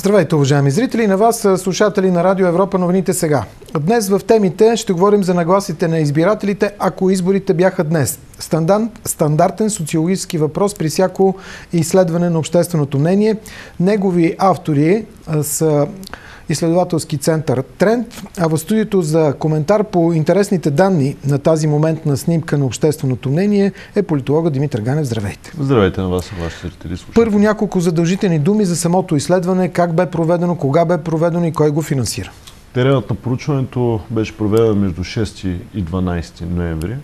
Здравейте, уважаеми зрители, на вас слушатели на Радио Европа новините сега. Днес в темите ще говорим за нагласите на избирателите, ако изборите бяха днес. Стандарт, стандартен социологически въпрос при всяко изследване на общественото мнение. Негови автори са изследователски център Тренд. А в студиото за коментар по интересните данни на тази моментна снимка на общественото мнение е политолога Димитър Ганев. Здравейте! Здравейте на вас вашите зрители. Първо няколко задължителни думи за самото изследване, как бе проведено, кога бе проведено и кой го финансира. Теренът на поручването беше проведен между 6 и 12 ноември.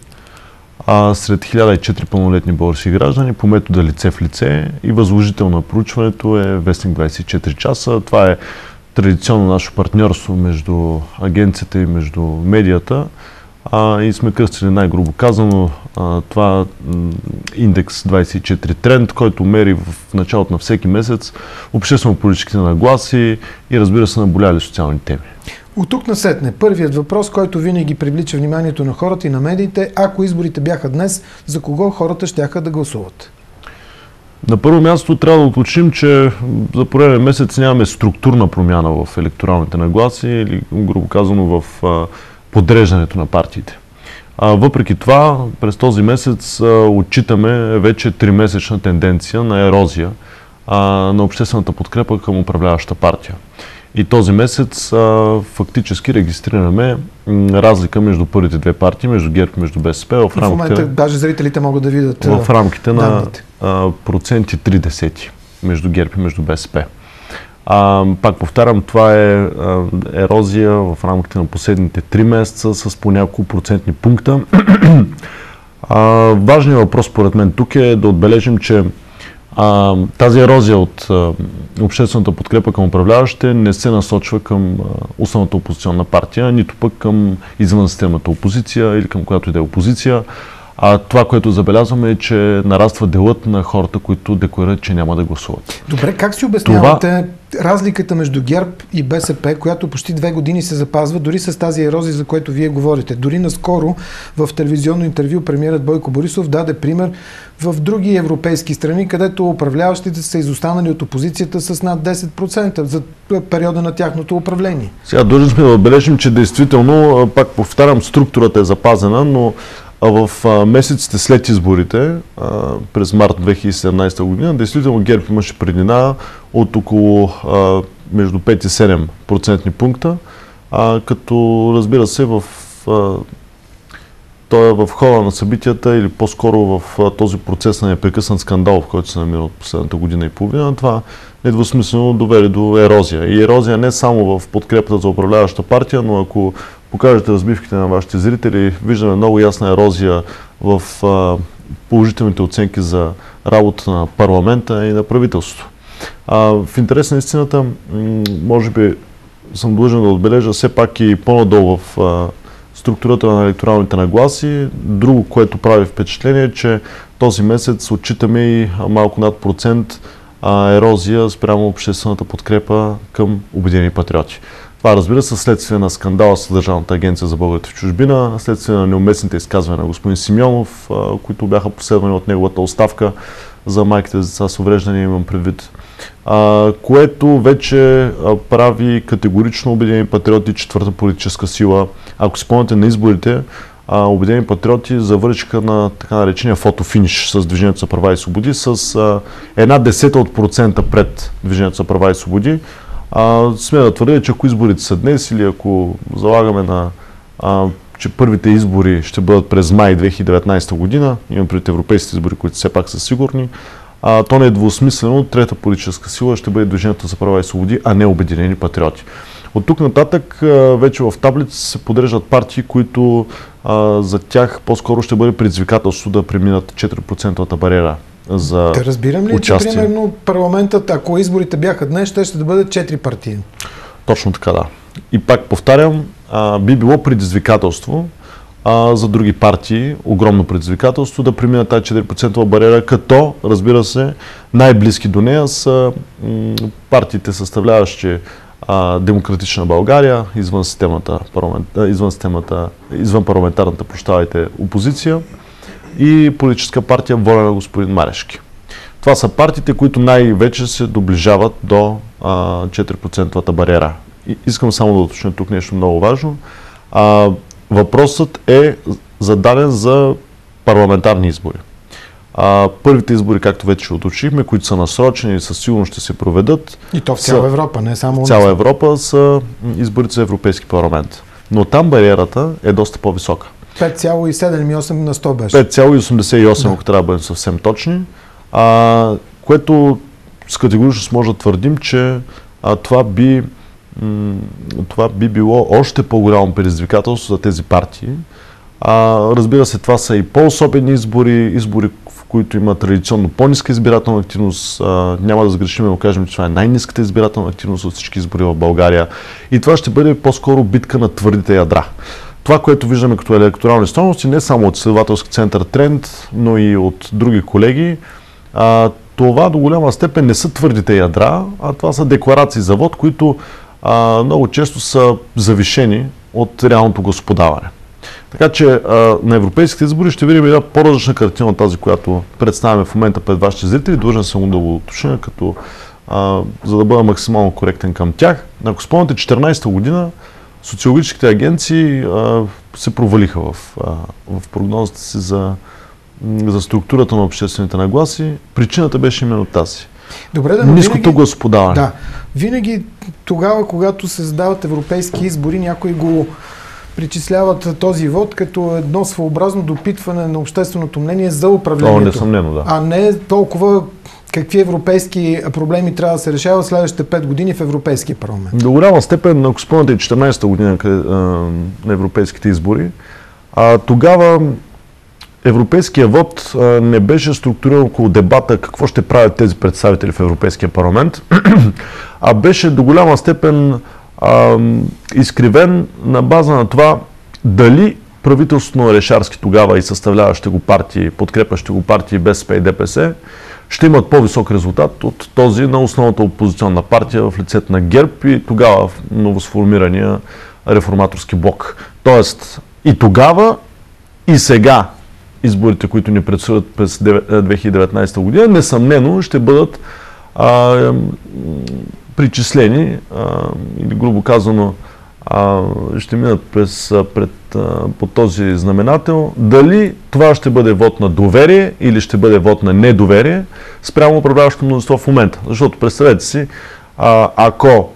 А сред 1004 пълнолетни български граждани по метода лице в лице и възложител на проучването е Вестник 24 часа. Това е традиционно наше партньорство между агенцията и между медията а, и сме кръстили най-грубо казано а, това индекс 24 тренд, който мери в началото на всеки месец обществено-политическите нагласи и разбира се наболяли социални теми. От тук насетне, първият въпрос, който винаги привлича вниманието на хората и на медиите, ако изборите бяха днес, за кого хората щяха да гласуват? На първо място трябва да уточним, че за пореден месец нямаме структурна промяна в електоралните нагласи или, грубо казано, в подреждането на партиите. Въпреки това, през този месец отчитаме вече тримесечна тенденция на ерозия на обществената подкрепа към управляваща партия. И този месец а, фактически регистрираме разлика между първите две партии, между ГЕРБ и между БСП. В, в момента даже зрителите могат да видят В рамките данните. на а, проценти 3 десети между ГЕРБ и между БСП. А, пак повтарям, това е а, ерозия в рамките на последните 3 месеца с по няколко процентни пункта. а, важният въпрос, според мен, тук е да отбележим, че а, тази ерозия от а, обществената подкрепа към управляващите не се насочва към а, основната опозиционна партия, нито пък към извън системната опозиция или към която и да е опозиция. А това, което забелязваме е, че нараства делът на хората, които декларират, че няма да гласуват. Добре, как си обяснявате това... разликата между ГЕРБ и БСП, която почти две години се запазва, дори с тази ерозия, за което вие говорите? Дори наскоро в телевизионно интервю премиерът Бойко Борисов даде пример в други европейски страни, където управляващите са изостанали от опозицията с над 10% за периода на тяхното управление. Сега дължим сме да отбележим, че действително, пак повтарям, структурата е запазена, но а в месеците след изборите, през март 2017 година, действително ГЕРБ имаше предина от около между 5 и 7 процентни пункта, като разбира се в той е в хода на събитията или по-скоро в този процес на непрекъснат скандал, в който се намира от последната година и половина, това недвусмислено доведе до ерозия. И ерозия не само в подкрепата за управляваща партия, но ако покажете разбивките на вашите зрители, виждаме много ясна ерозия в положителните оценки за работа на парламента и на правителството. В интерес на истината, може би съм длъжен да отбележа все пак и по-надолу в структурата на електоралните нагласи. Друго, което прави впечатление е, че този месец отчитаме и малко над процент ерозия спрямо обществената подкрепа към Обединени патриоти. Това разбира се следствие на скандала с Държавната агенция за българите в чужбина, следствие на неуместните изказвания на господин Симеонов, които бяха последвани от неговата оставка за майките с деца с увреждания, имам предвид. А, което вече прави категорично Обединени патриоти четвърта политическа сила. Ако спомняте на изборите, а, патриоти завършиха на така наречения фотофиниш с Движението за права и свободи с а, една десета от процента пред Движението за права и свободи. А, сме да твърдя, че ако изборите са днес или ако залагаме на а, че първите избори ще бъдат през май 2019 година, имам пред европейските избори, които все пак са сигурни, а, то не е двусмислено, трета политическа сила ще бъде Движението за права и свободи, а не Обединени патриоти. От тук нататък вече в таблица се подреждат партии, които а, за тях по-скоро ще бъде предизвикателство да преминат 4 бариера за Те разбирам ли, участие. че примерно парламентът, ако изборите бяха днес, ще ще да бъдат 4 партии? Точно така, да. И пак повтарям, а, би било предизвикателство а, за други партии, огромно предизвикателство да преминат тази 4% бариера, като, разбира се, най-близки до нея са м- партиите, съставляващи а, Демократична България, извън системата, парламент, извън, системата, извън парламентарната, прощавайте, опозиция и политическа партия Воля на господин Марешки. Това са партиите, които най-вече се доближават до а, 4% бариера. И искам само да уточня тук нещо много важно. А, въпросът е зададен за парламентарни избори. А, първите избори, както вече уточнихме, които са насрочени и със сигурност ще се проведат. И то в цяла са, Европа, не само в цяла Европа са изборите за Европейски парламент. Но там бариерата е доста по-висока. 5,78 на 100 беше. 5,88, да. ако трябва да бъдем съвсем точни. А, което с категоричност може да твърдим, че а, това би това би било още по-голямо предизвикателство за тези партии. А, разбира се, това са и по-особени избори, избори, в които има традиционно по-ниска избирателна активност. А, няма да сгрешим да кажем, че това е най-ниската избирателна активност от всички избори в България. И това ще бъде по-скоро битка на твърдите ядра. Това, което виждаме като електорални стойности, не само от изследователски център Тренд, но и от други колеги, а, това до голяма степен не са твърдите ядра, а това са декларации за вод, които а, много често са завишени от реалното господаване. Така че а, на европейските избори ще видим една по-различна картина от тази, която представяме в момента пред вашите зрители. Длъжен съм да го уточня, като а, за да бъда максимално коректен към тях. Ако спомняте 14-та година, социологическите агенции а, се провалиха в, а, в прогнозата си за, за структурата на обществените нагласи. Причината беше именно тази. Добре, да, Ниското винаги, господаване. Да. Винаги тогава, когато се задават европейски избори, някои го причисляват този вод като едно своеобразно допитване на общественото мнение за управлението. О, несъмнено, да. А не толкова какви европейски проблеми трябва да се решават следващите 5 години в Европейския парламент. До голяма степен, ако спомняте 14-та година на европейските избори, а, тогава европейския вод не беше структуриран около дебата какво ще правят тези представители в Европейския парламент, а беше до голяма степен а, изкривен на база на това дали правителството на Решарски тогава и съставляващи го партии, подкрепящи го партии БСП и ДПС, ще имат по-висок резултат от този на основната опозиционна партия в лицето на ГЕРБ и тогава в новосформирания реформаторски блок. Тоест и тогава и сега изборите, които ни предстоят през 2019 година, несъмнено ще бъдат а, причислени а, или грубо казано а, ще минат през, пред, а, по този знаменател, дали това ще бъде вод на доверие или ще бъде вод на недоверие спрямо управляващото мнозинство в момента. Защото представете си, а, ако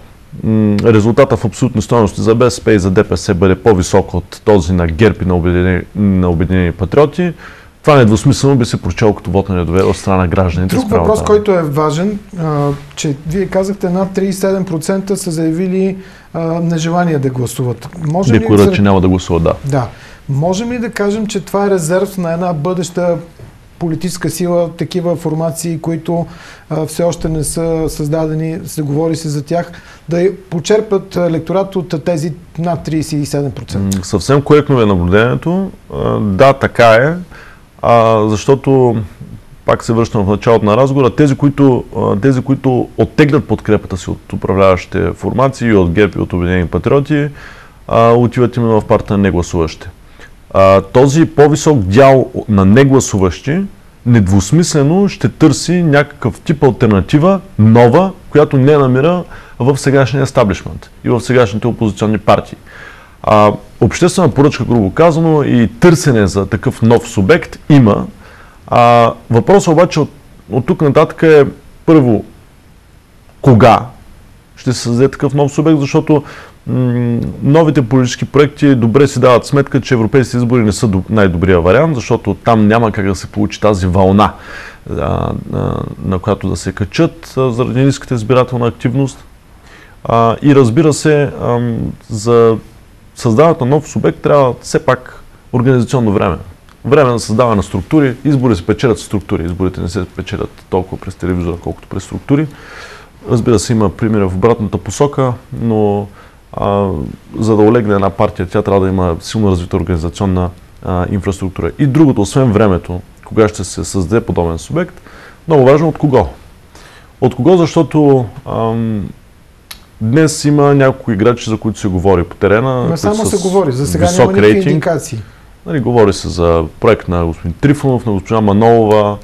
резултата в абсолютни стоености за БСП и за ДПС бъде по-висок от този на ГЕРБ и на Обединени, на Обединени патриоти, това недвусмислено би се прочел като вод на недоверие от страна на гражданите. Друг въпрос, който е важен, а, че вие казахте над 37% са заявили а, нежелание да гласуват. Може Декларират, ли, че няма да гласуват, да. Да. Можем ли да кажем, че това е резерв на една бъдеща политическа сила, такива формации, които а, все още не са създадени, се говори се за тях, да почерпат електорат от тези над 37%? Съвсем коректно е наблюдението. Да, така е а, защото пак се връщам в началото на разговора, тези, които, тези, които оттеглят подкрепата си от управляващите формации, от ГЕРБ и от Обединени патриоти, а, отиват именно в партия на негласуващи. А, този по-висок дял на негласуващи недвусмислено ще търси някакъв тип альтернатива, нова, която не намира в сегашния естаблишмент и в сегашните опозиционни партии. А, обществена поръчка, грубо казано, и търсене за такъв нов субект има. А, въпросът обаче от, от тук нататък е първо кога ще се създаде такъв нов субект, защото новите политически проекти добре си дават сметка, че европейските избори не са най-добрия вариант, защото там няма как да се получи тази вълна, на която да се качат заради ниската избирателна активност. И разбира се, за създаването на нов субект трябва все пак организационно време. Време на създаване на структури. Избори се печелят структури. Изборите не се печелят толкова през телевизора, колкото през структури. Разбира се, има примери в обратната посока, но а, за да олегне една партия, тя трябва да има силно развита организационна а, инфраструктура. И другото, освен времето, кога ще се създаде подобен субект, много важно от кого. От кого, защото ам, Днес има няколко играчи, за които се говори по терена. Но само се говори, за сега няма никакви индикации. Нали, говори се за проект на господин Трифонов, на госпожа Манолова,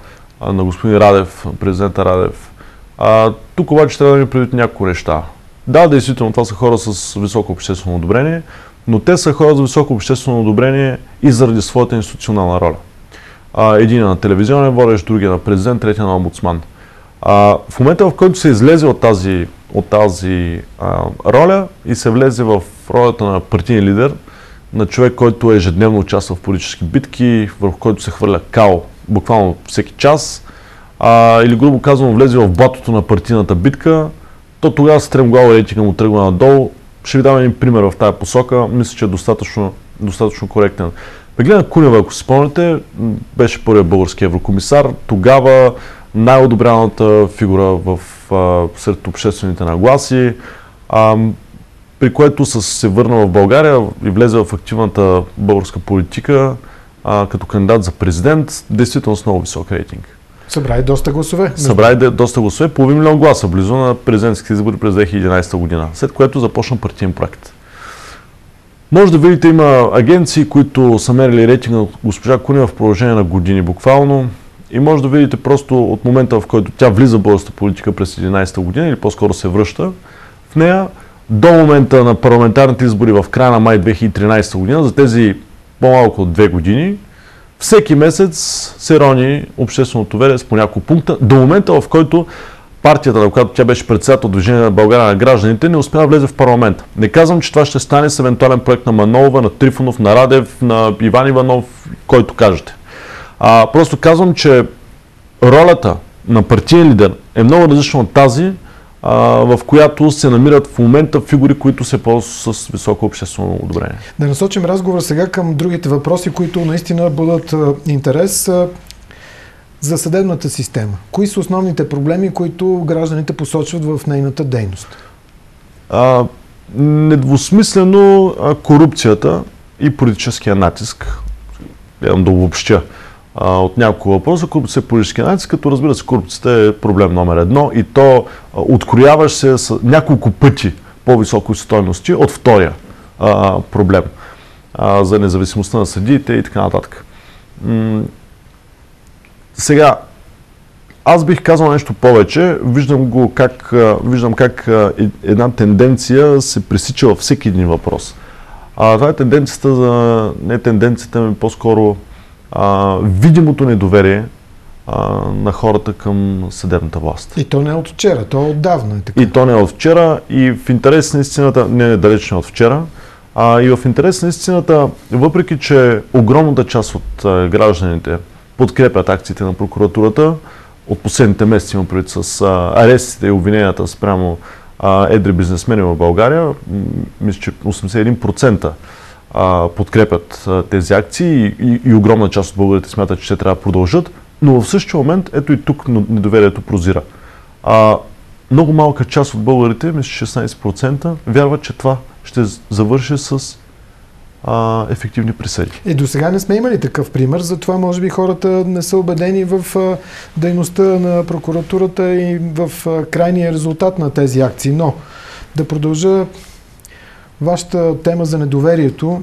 на господин Радев, президента Радев. А, тук обаче трябва да ми предвид няколко неща. Да, действително, това са хора с високо обществено одобрение, но те са хора с високо обществено одобрение и заради своята институционална роля. А, един е на телевизионен водещ, другия на президент, третия на омбудсман. А, в момента, в който се излезе от тази, от тази а, роля и се влезе в ролята на партийен лидер, на човек, който ежедневно участва в политически битки, върху който се хвърля као буквално всеки час, а, или грубо казвам влезе в батото на партийната битка, то тогава стремглава рейтинга му тръгва надолу. Ще ви дам един пример в тази посока. Мисля, че е достатъчно, достатъчно коректен. Меглена Кунева, ако си спомняте, беше първият български еврокомисар. Тогава най-одобряната фигура в, а, сред обществените нагласи, а, при което с, се върна в България и влезе в активната българска политика а, като кандидат за президент, действително с много висок рейтинг. Събра и доста гласове. Събра и доста гласове, половин милион гласа, близо на президентските избори през 2011 година, след което започна партиен проект. Може да видите, има агенции, които са мерили рейтинга от госпожа Кунева в продължение на години буквално. И може да видите просто от момента, в който тя влиза в българската политика през 2011 година или по-скоро се връща в нея, до момента на парламентарните избори в края на май 2013 година, за тези по-малко от две години, всеки месец се рони общественото доверие с по няколко пункта, до момента в който партията, на която тя беше председател Движение на България на гражданите, не успя да влезе в парламента. Не казвам, че това ще стане с евентуален проект на Манолова, на Трифонов, на Радев, на Иван Иванов, който кажете. А, просто казвам, че ролята на партиен лидер е много различна от тази, в която се намират в момента фигури, които се ползват с високо обществено одобрение. Да насочим разговор сега към другите въпроси, които наистина бъдат интерес за съдебната система. Кои са основните проблеми, които гражданите посочват в нейната дейност? А, недвусмислено корупцията и политическия натиск. Гледам да обобщя а, от няколко въпроса. Корупция е политически натиск, като разбира се, корупцията е проблем номер едно и то а, се с няколко пъти по-високо стойности от втория а, проблем а, за независимостта на съдиите и така нататък. М- сега, аз бих казал нещо повече. Виждам го как, виждам как една тенденция се пресича във всеки един въпрос. А, това е тенденцията за, не тенденцията ми, по-скоро а, видимото недоверие а, на хората към съдебната власт. И то не е от вчера, то е отдавна. Е така. И то не е от вчера и в интерес на истината, не е далеч не от вчера, а, и в интерес на истината, въпреки че огромната част от а, гражданите подкрепят акциите на прокуратурата, от последните месеци има пред с а, арестите и обвиненията спрямо а, едри бизнесмени в България, мисля, че 81% а, подкрепят а, тези акции и, и, и огромна част от българите смятат, че те трябва да продължат, но в същия момент ето и тук недоверието прозира. А, много малка част от българите, мисля 16%, вярват, че това ще завърши с ефективни присъди. И до сега не сме имали такъв пример, затова може би хората не са убедени в дейността на прокуратурата и в крайния резултат на тези акции. Но да продължа вашата тема за недоверието.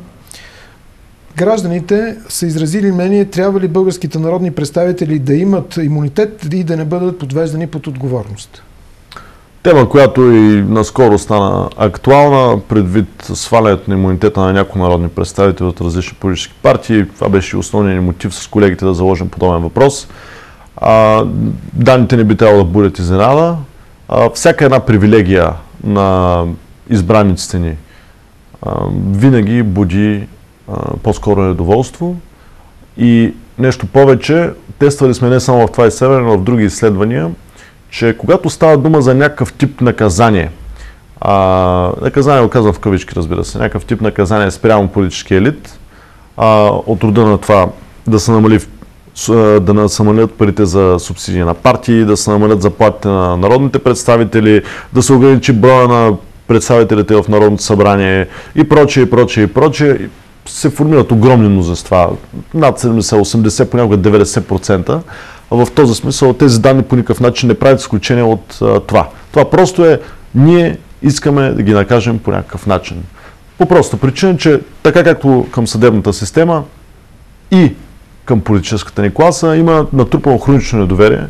Гражданите са изразили мнение, трябва ли българските народни представители да имат имунитет и да не бъдат подвеждани под отговорност. Тема, която и наскоро стана актуална, предвид свалянето на имунитета на някои народни представители от различни политически партии. Това беше основният мотив с колегите да заложим подобен въпрос. А, данните не би трябвало да будят изненада. А, всяка една привилегия на избраниците ни винаги буди по-скоро недоволство. И нещо повече, тествали сме не само в това изследване, но в други изследвания – че когато става дума за някакъв тип наказание, а, наказание го казвам в кавички, разбира се, някакъв тип наказание спрямо политически елит, а, от рода на това да се намали да се намалят парите за субсидии на партии, да се намалят заплатите на народните представители, да се ограничи броя на представителите в Народното събрание и прочее, и прочее, и прочее. Се формират огромни мнозинства, над 70, 80, понякога 90%. В този смисъл тези данни по никакъв начин не правят изключение от а, това. Това просто е, ние искаме да ги накажем по някакъв начин. По проста причина, че така както към съдебната система и към политическата ни класа. Има натрупано хронично недоверие.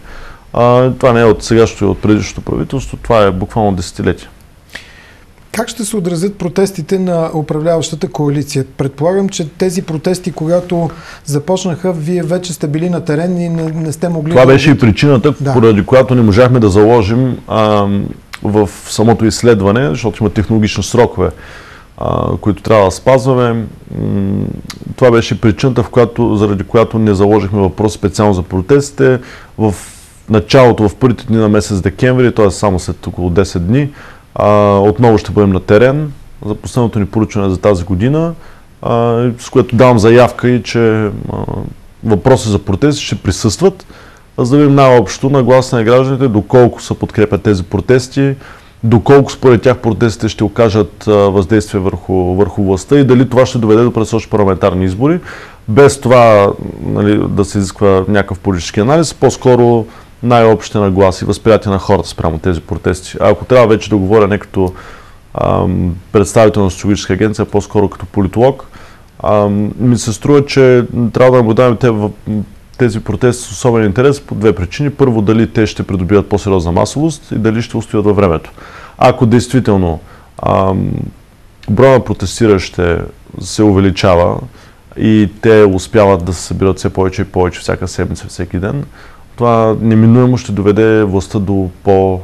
А, това не е от сегашното и от предишното правителство, това е буквално десетилетие. Как ще се отразят протестите на управляващата коалиция? Предполагам, че тези протести, когато започнаха, вие вече сте били на терен и не, не сте могли Това да... беше и причината, да. поради която не можахме да заложим а, в самото изследване, защото има технологични срокове, а, които трябва да спазваме. Това беше причината, която, заради която не заложихме въпрос специално за протестите. В началото, в първите дни на месец декември, т.е. само след около 10 дни, а, отново ще бъдем на терен за последното ни поручване за тази година, а, с което давам заявка и, че а, въпроси за протести ще присъстват, за да видим най-общо на глас на гражданите доколко са подкрепят тези протести, доколко според тях протестите ще окажат въздействие върху, върху властта и дали това ще доведе до предсрочни парламентарни избори, без това нали, да се изисква някакъв политически анализ, по-скоро най-общите нагласи, възприятие на хората спрямо тези протести. А ако трябва вече да говоря не като ам, представител на социологическа агенция, по-скоро като политолог, ам, ми се струва, че трябва да наблюдаваме те, тези протести с особен интерес по две причини. Първо, дали те ще придобият по-сериозна масовост и дали ще устоят във времето. Ако действително броя на протестиращите се увеличава и те успяват да се събират все повече и повече всяка седмица, всеки ден, това неминуемо ще доведе властта до по,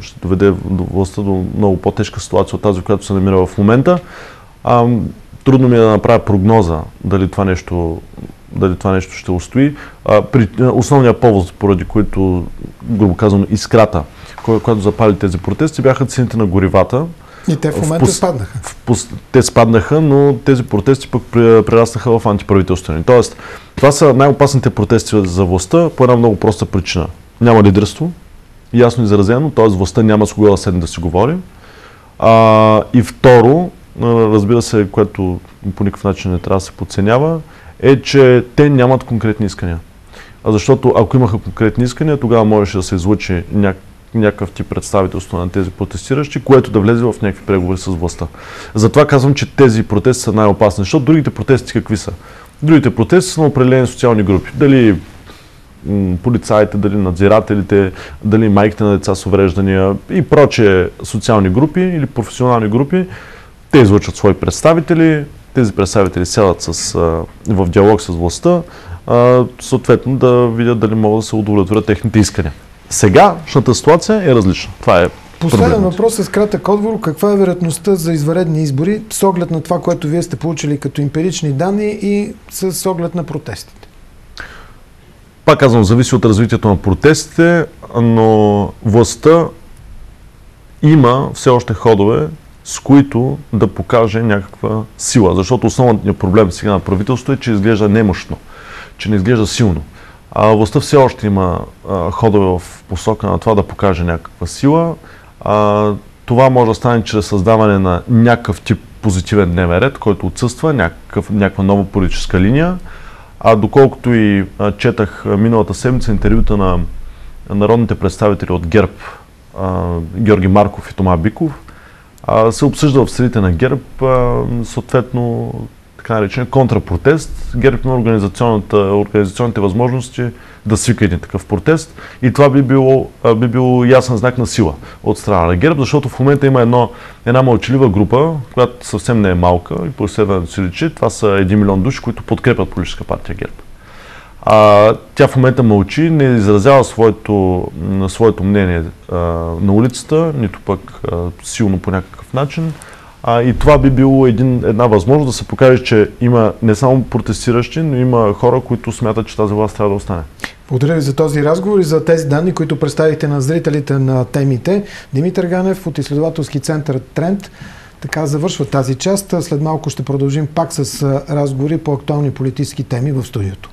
ще доведе до властта до много по-тежка ситуация от тази, в която се намира в момента. А, трудно ми е да направя прогноза дали това нещо, дали това нещо ще устои. А, при, основният повод, поради който, грубо казано, искрата, която запали тези протести, бяха цените на горивата. И те в момента в пос... спаднаха. В. Те спаднаха, но тези протести пък прераснаха в антиправителствени. Тоест, това са най-опасните протести за властта по една много проста причина. Няма лидерство, ясно изразено, т.е. властта няма с кого да седне да си говори. А, и второ, разбира се, което по никакъв начин не трябва да се подценява, е, че те нямат конкретни искания. А защото ако имаха конкретни искания, тогава можеше да се излучи някакъв някакъв тип представителство на тези протестиращи, което да влезе в някакви преговори с властта. Затова казвам, че тези протести са най-опасни, защото другите протести какви са? Другите протести са на определени социални групи. Дали полицаите, дали надзирателите, дали майките на деца с увреждания и прочие социални групи или професионални групи, те излъчват свои представители, тези представители сядат с, в диалог с властта, съответно да видят дали могат да се удовлетворят техните искания. Сегашната ситуация е различна. Това е Последен въпрос с кратък отговор. Каква е вероятността за изваредни избори с оглед на това, което вие сте получили като емпирични данни и с оглед на протестите? Пак казвам, зависи от развитието на протестите, но властта има все още ходове, с които да покаже някаква сила. Защото основният проблем сега на правителството е, че изглежда немощно, че не изглежда силно. Властта все още има а, ходове в посока на това да покаже някаква сила. Това може да стане чрез създаване на някакъв тип позитивен дневен ред, който отсъства, някакъв, някаква нова политическа линия. А доколкото и четах миналата седмица интервюта на народните представители от ГЕРБ, Георги Марков и Тома Биков, се обсъжда в средите на ГЕРБ съответно така наречен контрапротест. ГЕРБ има организационните възможности да свика един такъв протест и това би било, би било ясен знак на сила от страна на ГЕРБ, защото в момента има едно, една мълчалива група, която съвсем не е малка и по изследването си личи, това са 1 милион души, които подкрепят политическа партия ГЕРБ. А, тя в момента мълчи, не изразява своето, своето мнение а, на улицата, нито пък а, силно по някакъв начин. А, и това би било един, една възможност да се покаже, че има не само протестиращи, но има хора, които смятат, че тази власт трябва да остане. Благодаря ви за този разговор и за тези данни, които представихте на зрителите на темите. Димитър Ганев от изследователски център Тренд. Така завършва тази част. След малко ще продължим пак с разговори по актуални политически теми в студиото.